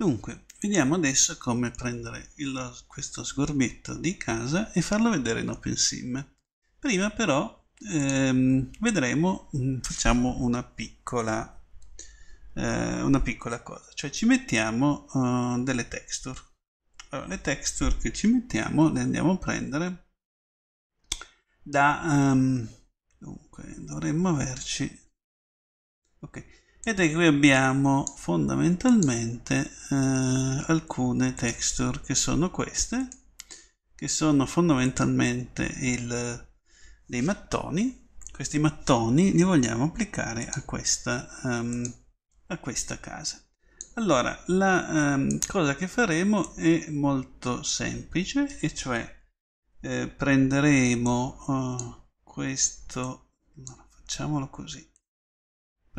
Dunque, vediamo adesso come prendere il, questo sgorbetto di casa e farlo vedere in OpenSim. Prima però ehm, vedremo, mm, facciamo una piccola, eh, una piccola cosa, cioè ci mettiamo uh, delle texture. Allora, le texture che ci mettiamo le andiamo a prendere da... Um, dunque, dovremmo averci... Ok, ed è qui abbiamo fondamentalmente eh, alcune texture che sono queste che sono fondamentalmente il, dei mattoni. Questi mattoni li vogliamo applicare a questa, um, a questa casa. Allora la um, cosa che faremo è molto semplice e cioè eh, prenderemo uh, questo facciamolo così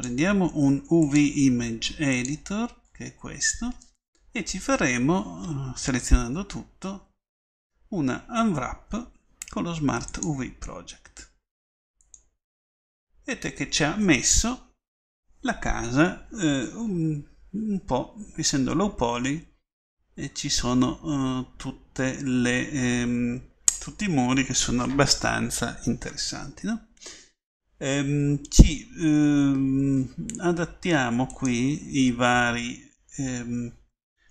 prendiamo un UV Image Editor, che è questo, e ci faremo, eh, selezionando tutto, una Unwrap con lo Smart UV Project. Vedete che ci ha messo la casa eh, un, un, po', essendo low poly, e ci sono tutte le, ehm, tutti i muri che sono abbastanza interessanti. No? Ehm, ci ehm, adattiamo qui i vari, ehm,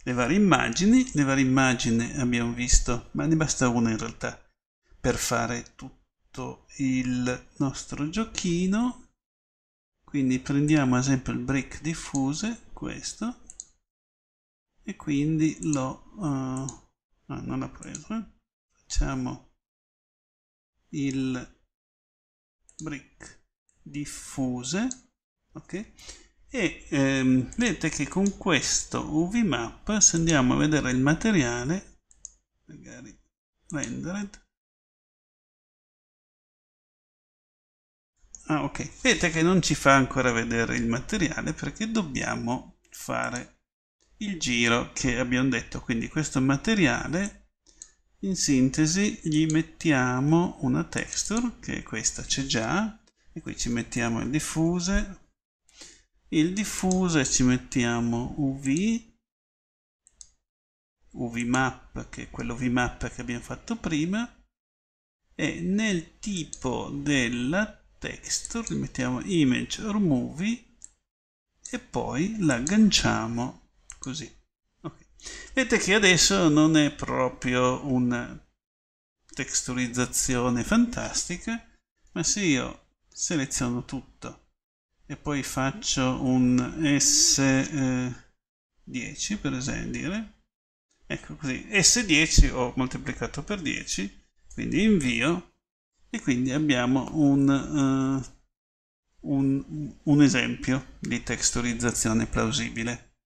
le varie immagini. Le varie immagini abbiamo visto, ma ne basta una in realtà per fare tutto il nostro giochino. Quindi prendiamo ad esempio il brick diffuse, questo, e quindi lo... Uh, ah, non l'ha preso, eh? facciamo il brick diffuse ok? E ehm, vedete che con questo UV map se andiamo a vedere il materiale magari rendered ah ok. Vedete che non ci fa ancora vedere il materiale perché dobbiamo fare il giro che abbiamo detto. Quindi questo materiale in sintesi gli mettiamo una texture che questa c'è già e qui ci mettiamo il diffuse. Il diffuse ci mettiamo UV UV map che è quello UV map che abbiamo fatto prima. E nel tipo della texture mettiamo image or movie e poi l'agganciamo così. Okay. vedete che adesso non è proprio una texturizzazione fantastica ma se io seleziono tutto e poi faccio un S10 eh, per esempio ecco così. S10 ho moltiplicato per 10 quindi invio. E quindi abbiamo un, uh, un, un esempio di texturizzazione plausibile.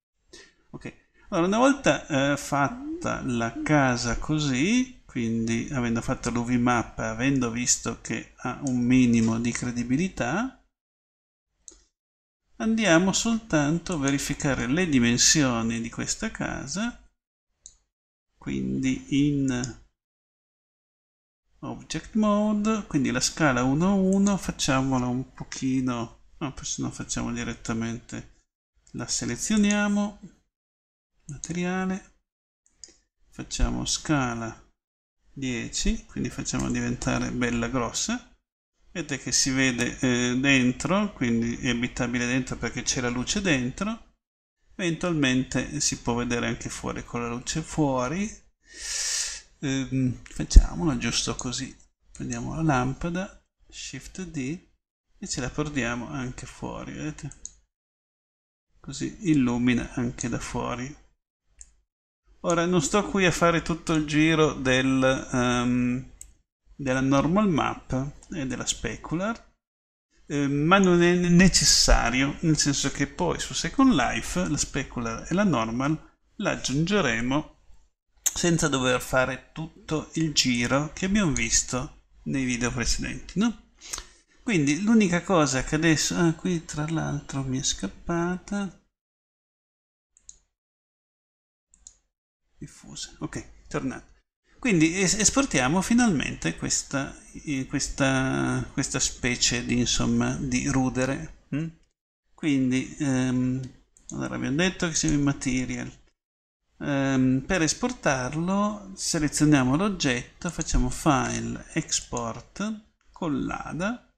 Ok. Allora una volta uh, fatta la casa così quindi avendo fatto l'UV map avendo visto che ha un minimo di credibilità andiamo soltanto a verificare le dimensioni di questa casa. Quindi in object mode quindi la scala 1 1 facciamola un pochino no, se no facciamo direttamente la selezioniamo materiale facciamo scala 10 quindi facciamo diventare bella grossa. Vedete che si vede eh, dentro quindi è abitabile dentro perché c'è la luce dentro. Eventualmente si può vedere anche fuori con la luce fuori. Ehm, facciamola giusto così. Prendiamo la lampada shift D e ce la portiamo anche fuori vedete? Così illumina anche da fuori Ora non sto qui a fare tutto il giro del, um, della normal map e della specular, eh, ma non è necessario, nel senso che poi su Second Life la specular e la normal la aggiungeremo senza dover fare tutto il giro che abbiamo visto nei video precedenti, no? Quindi l'unica cosa che adesso, ah, qui tra l'altro mi è scappata, diffuse. Ok, tornato. Quindi esportiamo finalmente questa, questa, questa specie di, insomma, di rudere. Hm? Quindi, ehm, allora abbiamo detto che siamo in material. ehm, per esportarlo selezioniamo l'oggetto, facciamo file, export, collada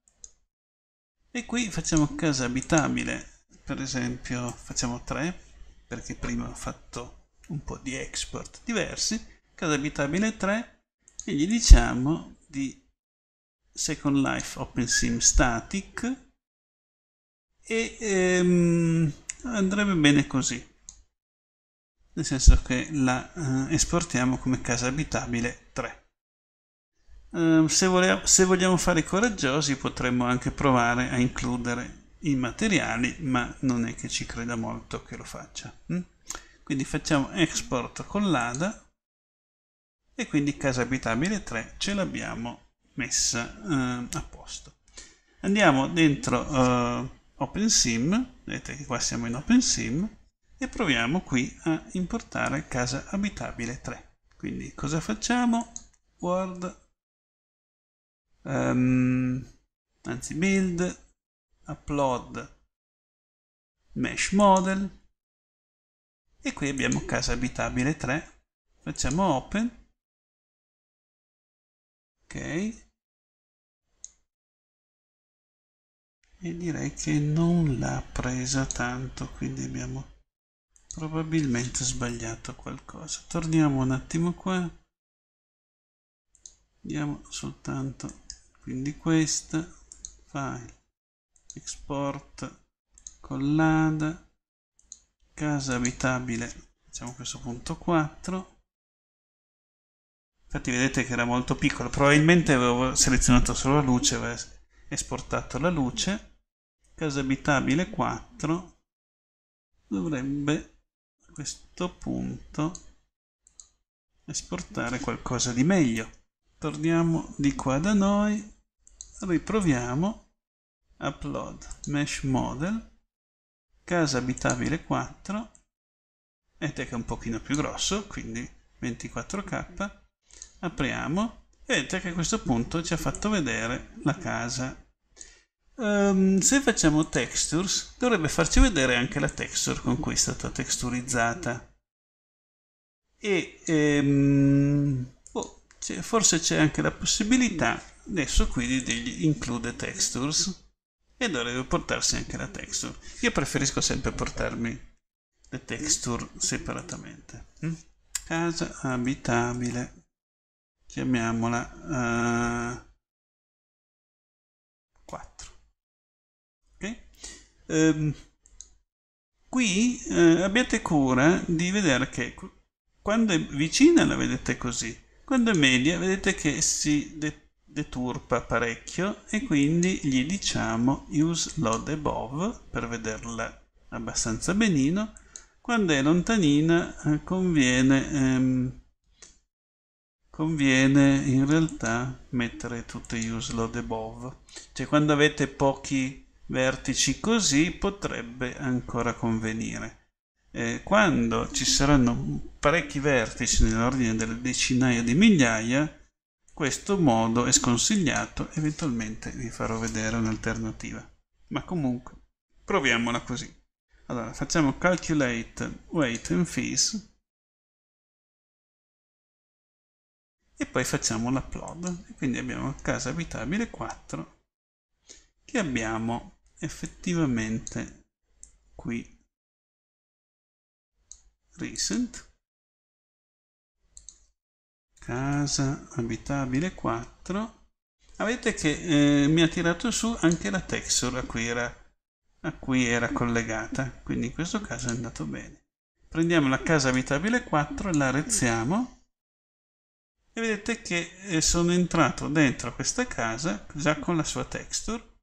e qui facciamo casa abitabile, per esempio facciamo 3 perché prima ho fatto un po' di export diversi, casa abitabile 3 e gli diciamo di Second Life OpenSim Static e ehm, andrebbe bene così nel senso che la eh, esportiamo come casa abitabile 3 Uh, se, vogliamo, se, vogliamo fare coraggiosi potremmo anche provare a includere i materiali, ma non è che ci creda molto che lo faccia. Hm? Quindi facciamo export con l'ADA e quindi casa abitabile 3 ce l'abbiamo messa uh, a posto. Andiamo dentro uh, OpenSim, vedete che qua siamo in OpenSim, e proviamo qui a importare casa abitabile 3. Quindi cosa facciamo? Word um, anzi build upload mesh model e qui abbiamo casa abitabile 3 facciamo open. Ok. E direi che non l'ha presa tanto quindi abbiamo probabilmente sbagliato qualcosa. Torniamo un attimo qua. Diamo soltanto quindi questa. File. Export. Collada casa abitabile facciamo questo punto 4 infatti vedete che era molto piccolo probabilmente avevo selezionato solo la luce avevo esportato la luce. Casa abitabile 4 dovrebbe a questo punto esportare qualcosa di meglio. Torniamo di qua da noi riproviamo. Upload mesh model casa abitabile 4 vedete che è un pochino più grosso quindi 24k apriamo e vedete che a questo punto ci ha fatto vedere la casa. Um, se facciamo textures dovrebbe farci vedere anche la texture con cui è stata texturizzata. E um, oh, forse c'è anche la possibilità adesso qui degli include textures e dovrebbe portarsi anche la texture. Io preferisco sempre portarmi le texture separatamente. Mm? casa abitabile. Chiamiamola uh, 4 ok? Um, qui uh, abbiate cura di vedere che quando è vicina la vedete così. Quando è media vedete che si determina deturpa parecchio e quindi gli diciamo use load above per vederla abbastanza benino. Quando è lontanina eh, conviene ehm, conviene in realtà mettere tutte use load above. Cioè quando avete pochi vertici così potrebbe ancora convenire. Eh, quando ci saranno parecchi vertici nell'ordine delle decinaia di migliaia questo modo è sconsigliato, eventualmente vi farò vedere un'alternativa. Ma comunque, proviamola così. Allora, facciamo calculate weight and fees e poi facciamo l'upload. Quindi abbiamo casa abitabile 4 che abbiamo effettivamente qui recent casa abitabile 4 avete che eh, mi ha tirato su anche la texture a cui, era, a cui era collegata. Quindi in questo caso è andato bene. Prendiamo la casa abitabile 4 la rezziamo. E vedete che eh, sono entrato dentro questa casa già con la sua texture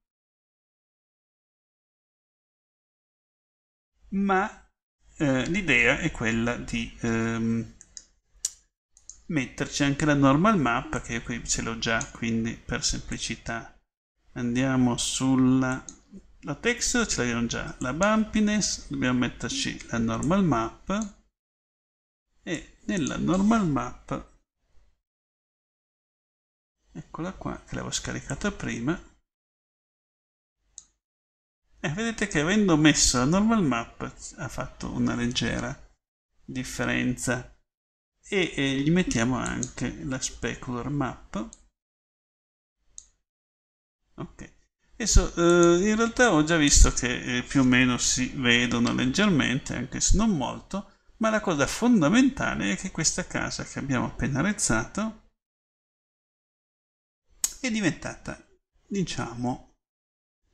ma eh, l'idea è quella di ehm, metterci anche la normal map che io qui ce l'ho già quindi per semplicità. Andiamo sulla la texture ce l'abbiamo già. La bumpiness dobbiamo metterci la normal map. E nella normal map eccola qua che l'avevo scaricata prima. E vedete che avendo messo la normal map ha fatto una leggera differenza e, gli mettiamo anche la specular map. Ok. Adesso eh, in realtà ho già visto che eh, più o meno si vedono leggermente anche se non molto ma la cosa fondamentale è che questa casa che abbiamo appena arezzato è diventata diciamo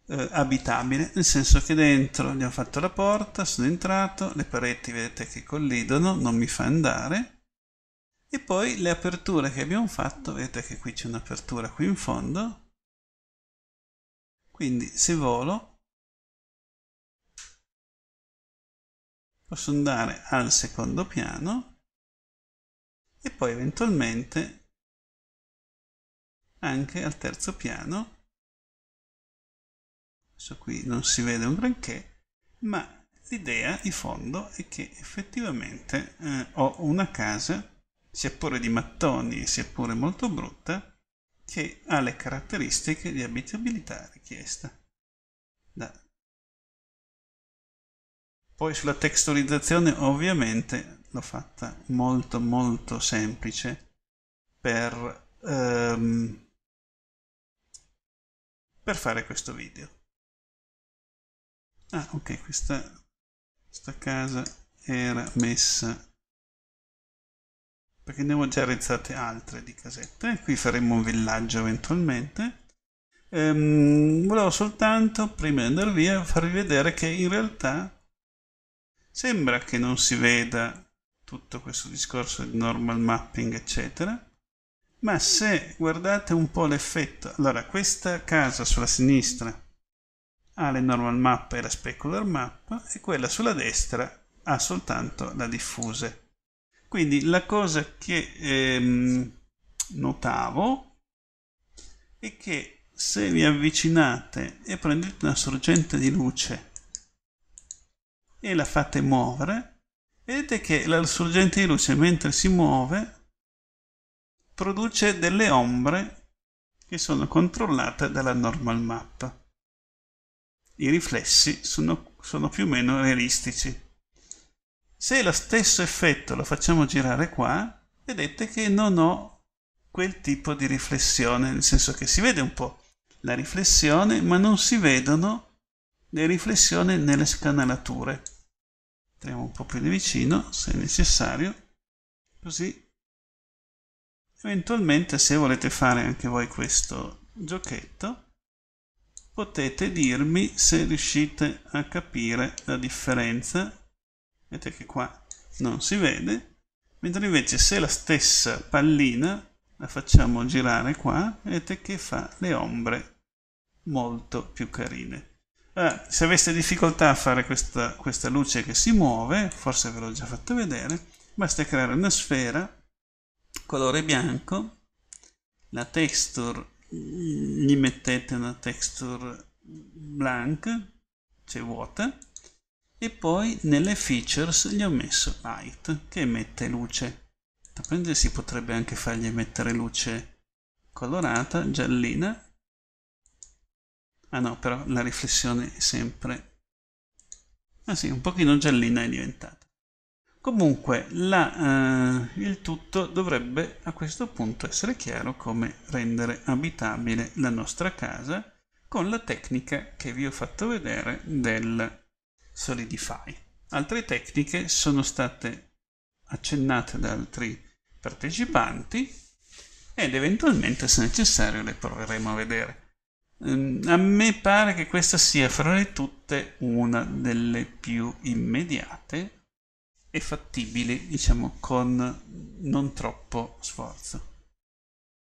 eh, abitabile, nel senso che dentro gli ho fatto la porta, sono entrato, le pareti vedete che collidono, non mi fa andare, e poi le aperture che abbiamo fatto, vedete che qui c'è un'apertura qui in fondo, quindi se volo posso andare al secondo piano e poi eventualmente anche al terzo piano. Adesso qui non si vede un granché, ma l'idea di fondo è che effettivamente eh, ho una casa, sia pure di mattoni, sia pure molto brutta, che ha le caratteristiche di abitabilità richiesta. Da. Poi sulla texturizzazione ovviamente l'ho fatta molto molto semplice per, ehm, per fare questo video. Ah, ok, questa, questa casa era messa perché ne ho già realizzate altre di casette. Qui faremo un villaggio eventualmente. Ehm, volevo soltanto, prima di andare via, farvi vedere che in realtà sembra che non si veda tutto questo discorso di normal mapping, eccetera. Ma se guardate un po' l'effetto, allora questa casa sulla sinistra ha le normal map e la specular map e quella sulla destra ha soltanto la diffuse. Quindi la cosa che ehm, notavo è che se vi avvicinate e prendete una sorgente di luce e la fate muovere, vedete che la sorgente di luce mentre si muove produce delle ombre che sono controllate dalla normal map i riflessi sono, sono più o meno realistici. Se lo stesso effetto lo facciamo girare qua, vedete che non ho quel tipo di riflessione, nel senso che si vede un po' la riflessione, ma non si vedono le riflessioni nelle scanalature. Entriamo un po' più di vicino, se necessario, così. Eventualmente se volete fare anche voi questo giochetto potete dirmi se riuscite a capire la differenza vedete che qua non si vede mentre invece se la stessa pallina la facciamo girare qua vedete che fa le ombre molto più carine. Ah, se aveste difficoltà a fare questa, questa luce che si muove forse ve l'ho già fatto vedere basta creare una sfera colore bianco la texture gli mettete una texture blank, cioè vuota, e poi nelle features gli ho messo light, che emette luce. Dopodiché si potrebbe anche fargli emettere luce colorata, giallina. Ah no, però la riflessione è sempre... Ah sì, un pochino giallina è diventata. Comunque la, eh, il tutto dovrebbe a questo punto essere chiaro come rendere abitabile la nostra casa con la tecnica che vi ho fatto vedere del Solidify. Altre tecniche sono state accennate da altri partecipanti ed eventualmente se necessario le proveremo a vedere. Ehm, a me pare che questa sia fra le tutte una delle più immediate e fattibili, diciamo, con non troppo sforzo.